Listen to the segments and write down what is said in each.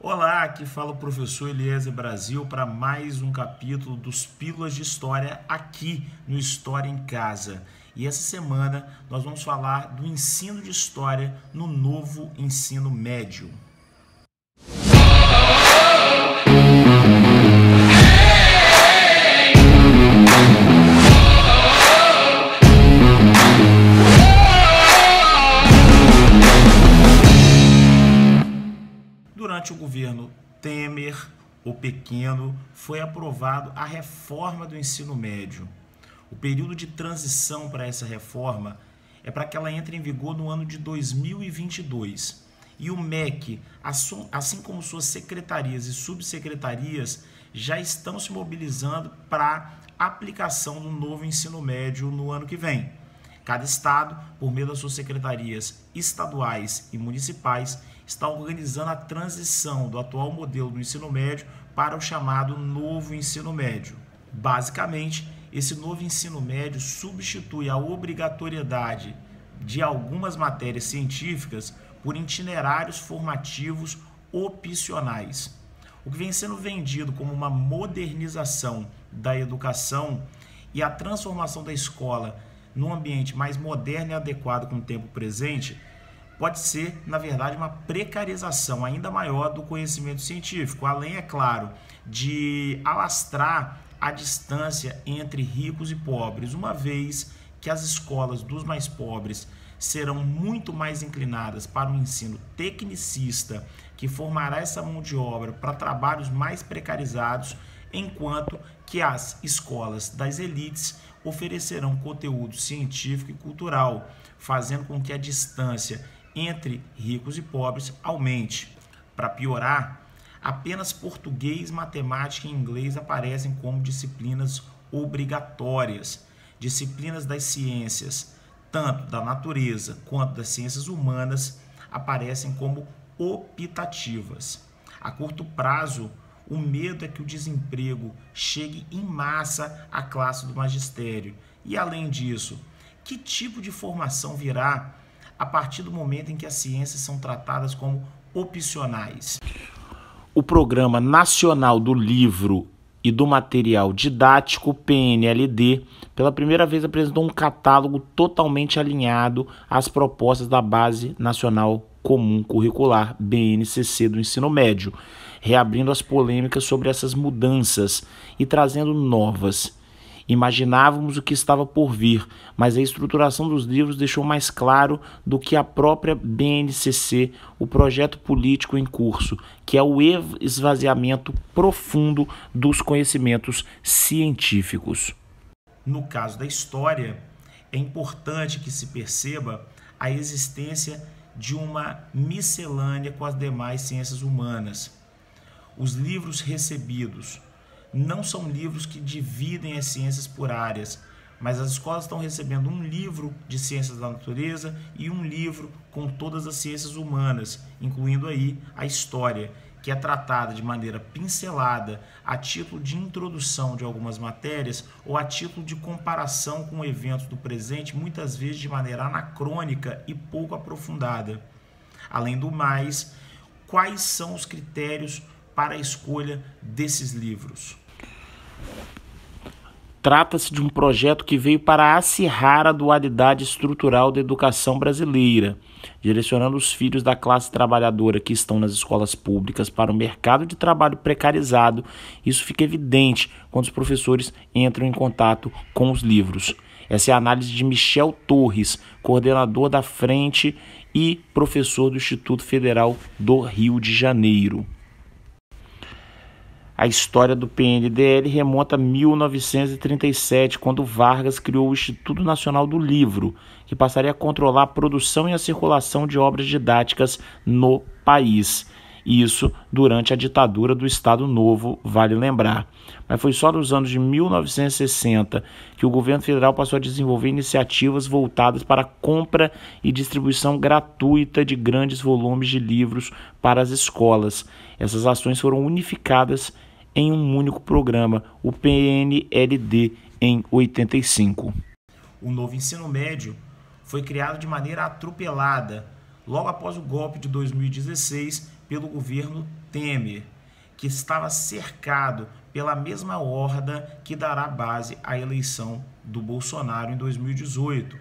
Olá, aqui fala o professor Eliezer Brasil para mais um capítulo dos Pílulas de História aqui no História em Casa. E essa semana nós vamos falar do ensino de história no novo ensino médio. Durante o governo Temer, o pequeno, foi aprovado a reforma do ensino médio. O período de transição para essa reforma é para que ela entre em vigor no ano de 2022. E o MEC, assim como suas secretarias e subsecretarias, já estão se mobilizando para aplicação do novo ensino médio no ano que vem. Cada estado, por meio das suas secretarias estaduais e municipais, está organizando a transição do atual modelo do ensino médio para o chamado novo ensino médio. Basicamente, esse novo ensino médio substitui a obrigatoriedade de algumas matérias científicas por itinerários formativos opcionais. O que vem sendo vendido como uma modernização da educação e a transformação da escola num ambiente mais moderno e adequado com o tempo presente pode ser, na verdade, uma precarização ainda maior do conhecimento científico, além, é claro, de alastrar a distância entre ricos e pobres, uma vez que as escolas dos mais pobres serão muito mais inclinadas para o ensino tecnicista, que formará essa mão de obra para trabalhos mais precarizados, enquanto que as escolas das elites oferecerão conteúdo científico e cultural, fazendo com que a distância entre ricos e pobres aumente. Para piorar, apenas português, matemática e inglês aparecem como disciplinas obrigatórias. Disciplinas das ciências, tanto da natureza quanto das ciências humanas, aparecem como optativas. A curto prazo, o medo é que o desemprego chegue em massa à classe do magistério. E além disso, que tipo de formação virá a partir do momento em que as ciências são tratadas como opcionais. O Programa Nacional do Livro e do Material Didático, PNLD, pela primeira vez apresentou um catálogo totalmente alinhado às propostas da Base Nacional Comum Curricular, BNCC, do ensino médio, reabrindo as polêmicas sobre essas mudanças e trazendo novas Imaginávamos o que estava por vir, mas a estruturação dos livros deixou mais claro do que a própria BNCC o projeto político em curso, que é o esvaziamento profundo dos conhecimentos científicos. No caso da história, é importante que se perceba a existência de uma miscelânea com as demais ciências humanas. Os livros recebidos não são livros que dividem as ciências por áreas, mas as escolas estão recebendo um livro de ciências da natureza e um livro com todas as ciências humanas, incluindo aí a história, que é tratada de maneira pincelada a título de introdução de algumas matérias ou a título de comparação com eventos do presente, muitas vezes de maneira anacrônica e pouco aprofundada. Além do mais, quais são os critérios para a escolha desses livros. Trata-se de um projeto que veio para acirrar a dualidade estrutural da educação brasileira, direcionando os filhos da classe trabalhadora que estão nas escolas públicas para o mercado de trabalho precarizado. Isso fica evidente quando os professores entram em contato com os livros. Essa é a análise de Michel Torres, coordenador da frente e professor do Instituto Federal do Rio de Janeiro. A história do PNDL remonta a 1937, quando Vargas criou o Instituto Nacional do Livro, que passaria a controlar a produção e a circulação de obras didáticas no país. Isso durante a ditadura do Estado Novo, vale lembrar. Mas foi só nos anos de 1960 que o governo federal passou a desenvolver iniciativas voltadas para a compra e distribuição gratuita de grandes volumes de livros para as escolas. Essas ações foram unificadas em um único programa, o PNLD, em 85. O novo ensino médio foi criado de maneira atropelada logo após o golpe de 2016 pelo governo Temer, que estava cercado pela mesma horda que dará base à eleição do Bolsonaro em 2018,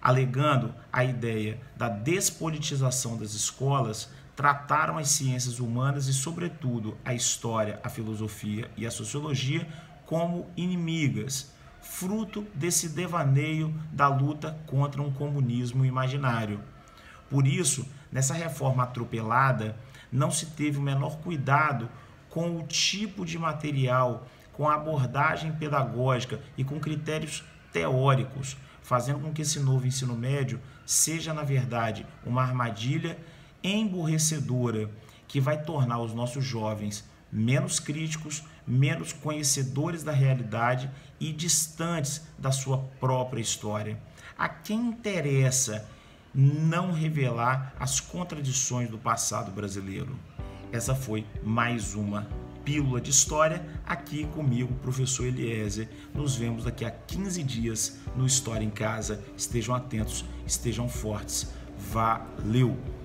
alegando a ideia da despolitização das escolas, trataram as ciências humanas e, sobretudo, a história, a filosofia e a sociologia como inimigas, fruto desse devaneio da luta contra um comunismo imaginário. Por isso, nessa reforma atropelada, não se teve o menor cuidado com o tipo de material, com a abordagem pedagógica e com critérios teóricos, fazendo com que esse novo ensino médio seja, na verdade, uma armadilha emburrecedora que vai tornar os nossos jovens menos críticos, menos conhecedores da realidade e distantes da sua própria história. A quem interessa não revelar as contradições do passado brasileiro? Essa foi mais uma Pílula de História, aqui comigo, professor Eliezer. Nos vemos daqui a 15 dias no História em Casa. Estejam atentos, estejam fortes. Valeu!